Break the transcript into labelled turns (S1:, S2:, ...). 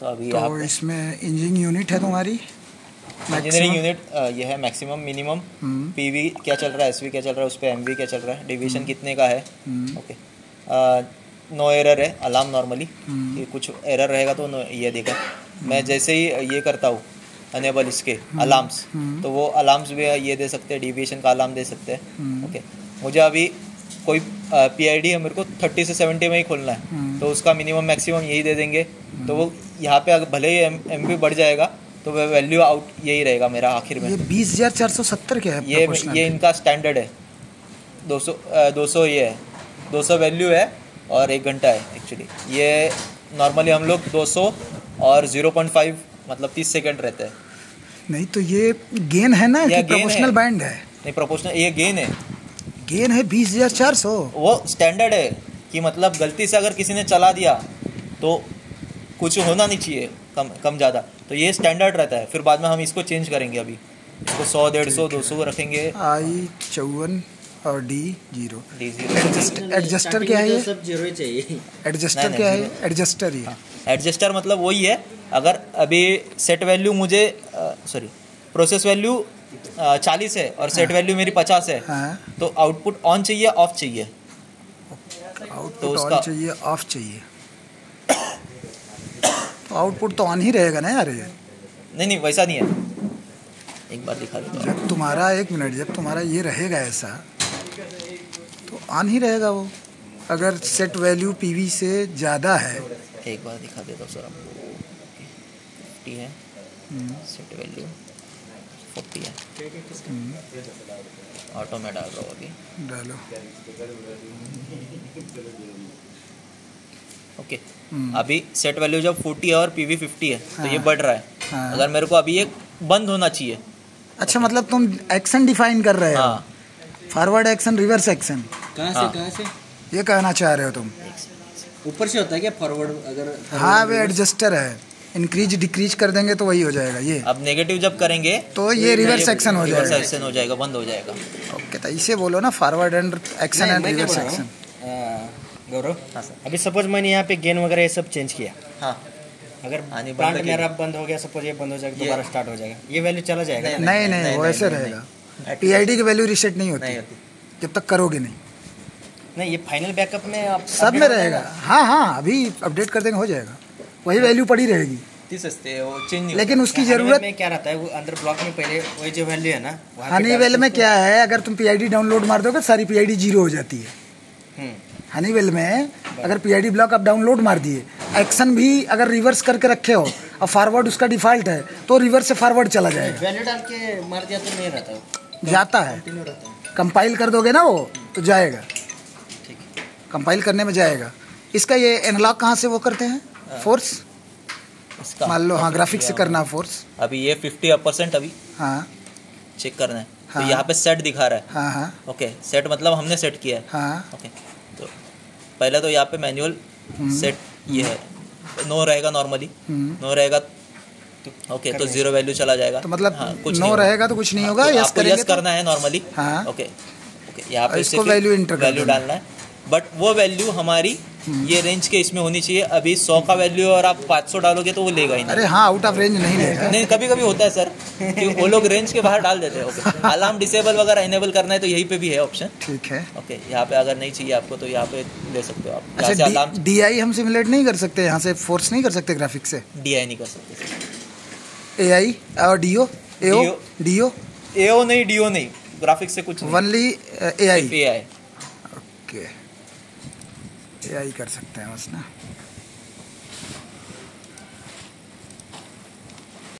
S1: तो अभी
S2: तो इसमें इंजन यूनिट है तुम्हारी?
S1: इंजीनियरिंग यूनिट ये है मैक्सिमम मिनिमम
S2: हम्म।
S1: पीवी क्या चल रहा है? एसवी क्या चल रहा है? उस पर एमवी क्या चल रहा है? डिवीज़न कितने का है?
S2: हम्म।
S1: ओके नो एरर है अलार्म नॉर्मली
S2: हम्म।
S1: कुछ एरर रहेगा तो ये देगा मैं जैसे ही ये करता हूँ अनेबल इसके अलार्म्स
S2: हम्म।
S1: तो वो अलार्म्स भी ये दे सकते हैं डिविएशन का अलार्म दे सकते हैं।
S2: हम्म।
S1: ओके मुझे अभी कोई पी आई डी है मेरे को थर्टी से सेवेंटी में ही खोलना है।
S2: हम्म।
S1: तो उसका मिनिमम मैक्सिमम यही दे देंगे। तो वो यहाँ पे अगर भले ही एम बी बढ़ जाएगा तो वह वैल्यू आउट यही रहेगा मेरा आखिर में।
S2: ये बीस हज़ार चार सौ सत्तर क्या है
S1: ये ये इनका स्टैंडर्ड है। 200 दो सौ ये है। 200 वैल्यू है और एक घंटा है एक्चुअली ये नॉर्मली हम लोग 200 और 0.5 मतलब तीस सेकेंड रहते हैं।
S2: नहीं तो ये गेन है ना
S1: ये
S2: कि प्रोपोर्शनल बैंड है।
S1: नहीं प्रोपोर्शनल ये गेन है।
S2: गेन है बीस हज़ार चार सौ?
S1: वो स्टैंडर्ड है कि मतलब गलती से अगर किसी ने चला दिया तो कुछ होना नहीं चाहिए कम कम ज़्यादा। तो ये स्टैंडर्ड रहता है। फिर बाद में हम इसको चेंज करेंगे अभी। इसको सौ डेढ़ सौ दो सौ रखेंगे।
S2: आई चौवन और डी ज़ीरो। एडजस्ट एडजस्टर क्या है ये?
S3: सब ज़ीरो ही चाहिए।
S2: एडजस्टर क्या है? एडजस्टर ही
S1: एडजस्टर मतलब वही है अगर अभी सेट वैल्यू मुझे सॉरी प्रोसेस वैल्यू चालीस है और सेट वैल्यू मेरी पचास है
S2: हाँ।
S1: तो आउटपुट ऑन चाहिए ऑफ़ चाहिए?
S2: आउटपुट
S1: तो
S2: ऑन
S1: उसका-
S2: चाहिए ऑफ़ चाहिए। तो आउटपुट तो ऑन ही रहेगा ना यार ये।
S1: नहीं नहीं वैसा नहीं है। एक बार दिखा देता
S2: जब तुम्हारा एक मिनट जब तुम्हारा ये रहेगा ऐसा तो ऑन ही रहेगा वो। अगर सेट वैल्यू पीवी से ज़्यादा है।
S1: एक बार दिखा देता हूँ सर आपको। फिफ्टी है। सेट वैल्यू फोर्टी है। ऑटो में डाल रहा हूँ अभी।
S2: डालो।
S1: ओके
S2: हम्म।
S1: अभी सेट वैल्यू जब फोर्टी है और पीवी फिफ्टी है तो ये
S2: हाँ।
S1: बढ़ रहा है।
S2: हाँ।
S1: अगर मेरे को अभी ये बंद होना चाहिए।
S2: अच्छा मतलब तुम एक्शन डिफाइन कर रहे हो।
S1: हाँ.
S2: फॉरवर्ड एक्शन रिवर्स एक्शन
S3: कहाँ
S1: हाँ।
S3: से कहाँ से?
S2: ये कहना चाह रहे हो तुम।
S3: ऊपर से होता है क्या फॉरवर्ड अगर
S2: हाँ वे एडजस्टर है। इंक्रीज डिक्रीज कर देंगे तो वही हो जाएगा ये।
S1: अब नेगेटिव जब करेंगे
S2: तो ये रिवर्स एक्शन हो जाएगा।
S1: रिवर्स एक्शन हो जाएगा बंद हो जाएगा।
S2: ओके तो इसे बोलो ना forward and action and reverse
S3: हूँ?
S2: एक्शन
S3: गौरव
S1: हाँ सर।
S3: अभी सपोज़ मैंने यहाँ पे गेन वगैरह ये सब चेंज किया।
S1: हाँ।
S3: अगर
S1: हाँ, नहीं,
S3: प्लांट मेरा बंद हो गया सपोज़ ये बंद हो जाएगा दोबारा स्टार्ट हो जाएगा। ये वैल्यू चला जाएगा
S1: नहीं?
S2: नहीं नहीं
S1: नहीं,
S2: वो ऐसे रहेगा। पीआईडी की वैल्यू रिसेट नहीं होती। जब तक करोगे नहीं।
S3: नहीं ये फाइनल बैकअप में आप
S2: सब में रहेगा। हाँ हाँ अभी अपडेट कर देंगे हो जाएगा। वही वैल्यू पड़ी रहेगी।
S1: वो चेंज नहीं
S2: लेकिन उसकी ज़रूरत
S3: में क्या रहता है? वो अंदर ब्लॉक में पहले वही जो वैल्यू है ना वहाँ पे
S2: हनीवेल में क्या है। अगर तुम पीआईडी डाउनलोड मार दोगे सारी पीआईडी ज़ीरो हो जाती है
S3: हैं। हम्म,
S2: हनीवेल में अगर पीआईडी ब्लॉक आप डाउनलोड मार दिए एक्शन भी अगर रिवर्स करके रखे हो और फॉरवर्ड उसका डिफ़ॉल्ट है तो रिवर्स से फॉरवर्ड चला जाएगा।
S3: वैल्यू डाल के मार दिया तो नहीं रहता। वो
S2: जाता है।
S3: कंटिन्यू रहता है।
S2: कंपाइल कर दोगे ना वो तो जाएगा।
S3: ठीक
S2: कंपाइल करने में जाएगा। इसका ये एनालॉग कहाँ से वो करते हैं? फोर्स मान लो हाँ ग्राफिक्स से करना फोर्स
S1: अभी ये फिफ्टी परसेंट अभी।
S2: हाँ।
S1: चेक करना है।
S2: हाँ।
S1: तो यहाँ पे सेट दिखा रहा है।
S2: हाँ हाँ।
S1: ओके सेट मतलब हमने सेट किया है।
S2: हाँ।
S1: ओके तो पहले तो यहाँ पे मैनुअल सेट ये है। नो रहेगा नॉर्मली
S2: हम्म।
S1: नो रहेगा ओके तो ज़ीरो वैल्यू चला जाएगा।
S2: तो मतलब
S1: हाँ, कुछ
S2: नो रहेगा तो कुछ नहीं होगा
S1: तो
S2: यस
S1: आपको यस
S2: तो।
S1: करना है नॉर्मली
S2: हाँ।
S1: ओके ओके यहाँ पे
S2: कर
S1: वैल्यू डालना है। बट वो वैल्यू हमारी
S2: हम्म।
S1: ये रेंज के इसमें होनी चाहिए। अभी सौ का वैल्यू और आप पाँच सौ डालोगे तो वो लेगा ही नहीं।
S2: अरे हाँ आउट ऑफ़ रेंज नहीं लेगा।
S1: नहीं कभी कभी होता है सर कि वो लोग रेंज के बाहर डाल देते हैं। ओके अलार्म डिसेबल वगैरह इनेबल करना है तो यहीं पे भी है ऑप्शन
S2: ठीक है।
S1: ओके यहाँ पे अगर नहीं चाहिए आपको तो यहाँ पे ले सकते हो आप।
S2: अच्छा
S1: अलार्म
S2: डी आई हम सिमुलेट नहीं कर सकते यहाँ से फोर्स नहीं कर सकते ग्राफिक से?
S1: डी आई नहीं कर सकते
S2: ए आई और D O A O
S1: DO
S2: D O
S1: नहीं नहीं। ग्राफिक्स से कुछ
S2: ए आई
S1: ए आई
S2: ओके आई कर सकते हैं बस ना।